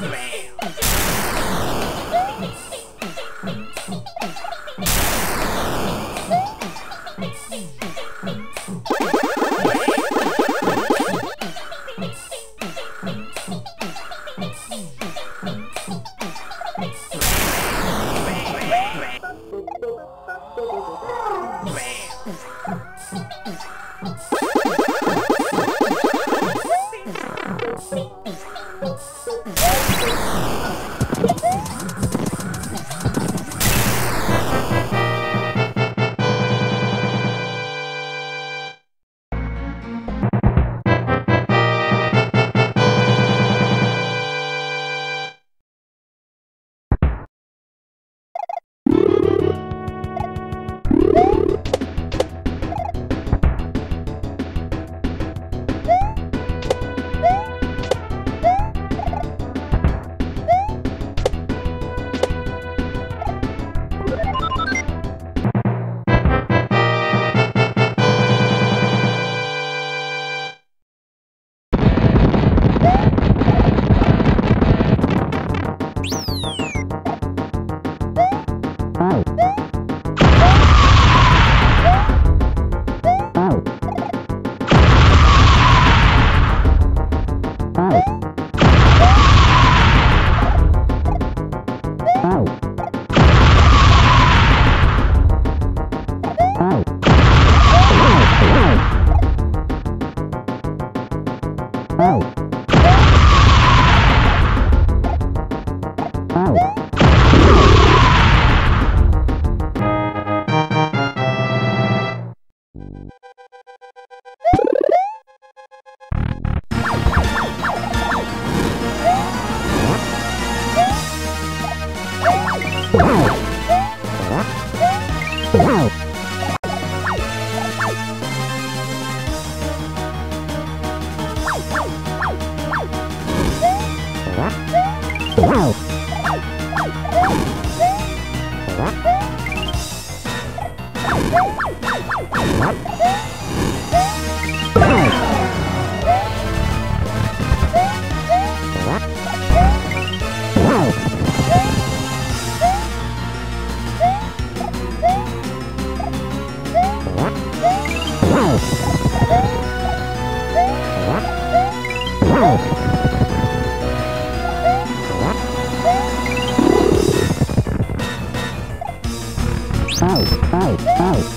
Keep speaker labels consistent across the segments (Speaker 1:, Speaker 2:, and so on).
Speaker 1: Bam! ow, ow.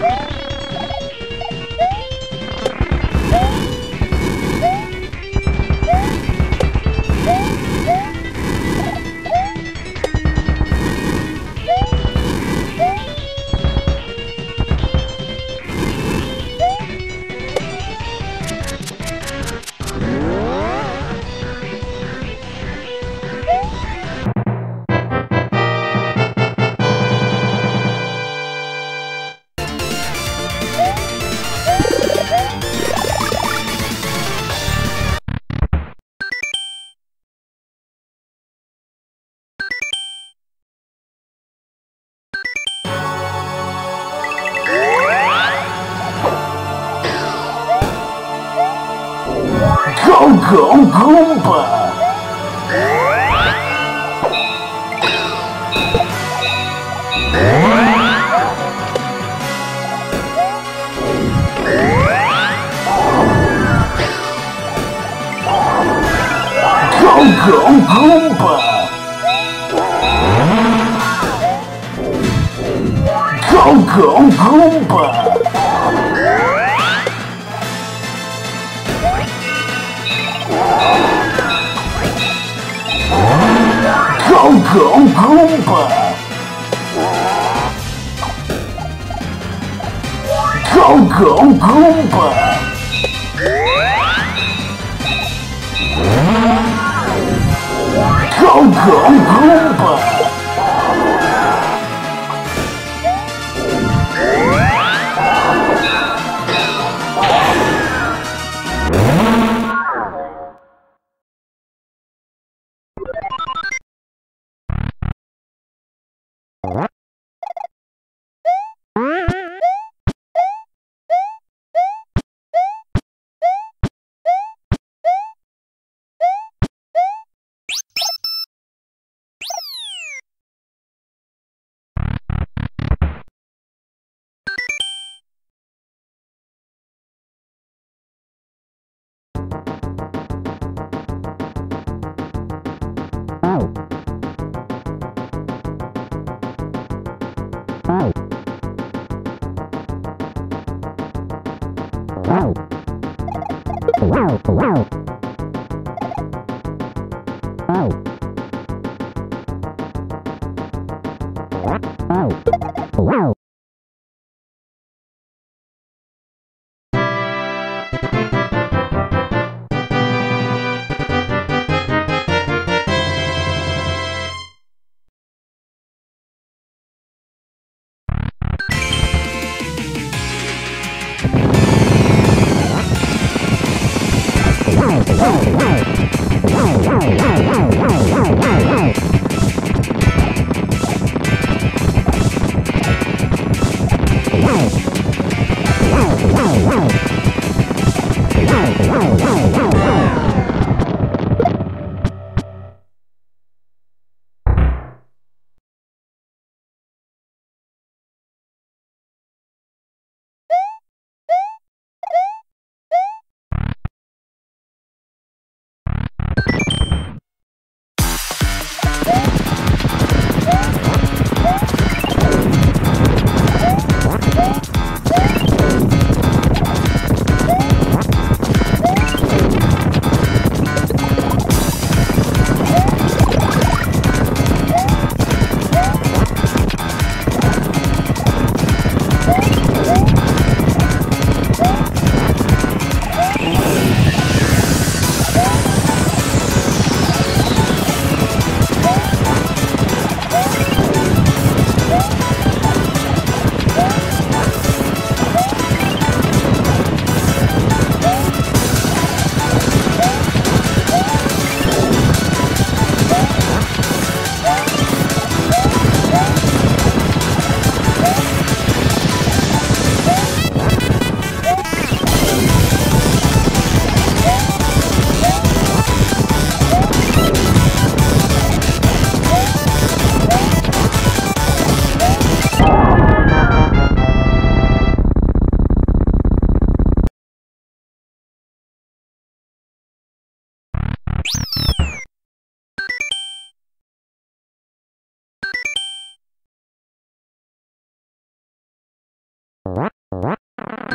Speaker 1: Go go, Goomba! Go, go, Goomba! Go, go, Goomba! Go, go, Goomba! Go Go Goomba!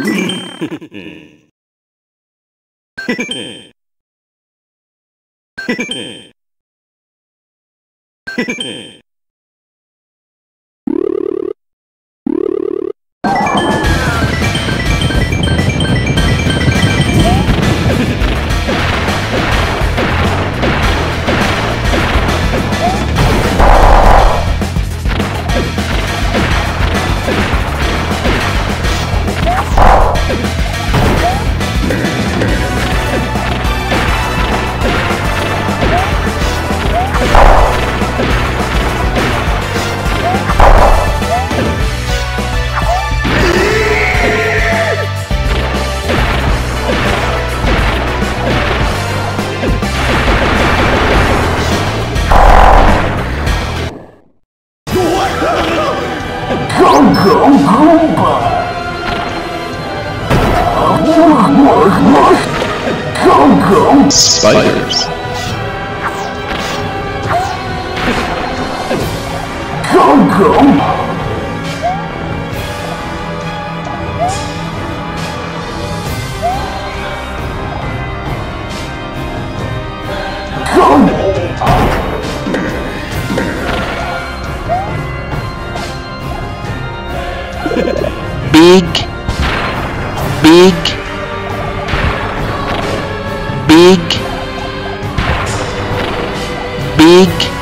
Speaker 1: Go Go Go! Spiders. Go! Go! Big